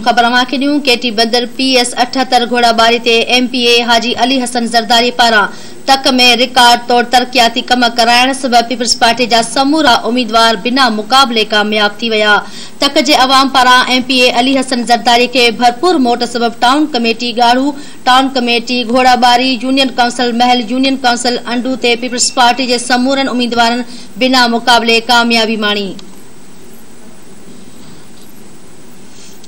ख़बर Keti Bandar P S अठहतरि घोड़ाबारी ते M P A Haji Ali Hasan Zardari पारां तक में रिकॉर्ड तौर तरक़ियाती कम कराइण सबबि पीपल्स पार्टी जा समूरा उम्मीदवार बिना मुक़ाबले कामयाब थी तक जे अवाम पारां M P A Ali Hasan Zardari खे भरपूर मोट सबबि town committee ॻाढ़ू town committee Ghorabari, union council Mahal, union council Andu ते पीपल्स पार्टी जे समूरनि उम्मीदवारनि बिना मुक़ाबले कामयाबी माणी।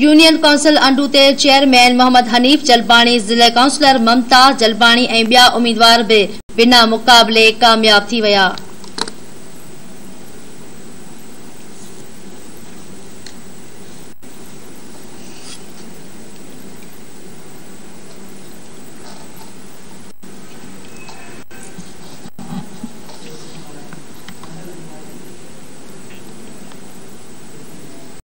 यूनियन काउंसिल अंडू ते चेयरमैन मोहम्मद हनीफ जलबाणी ज़िले काउंसलर ममता जलबाणी ऐं ॿिया उम्मीदवार भी बिना मुक़ाबले कामयाब थी विया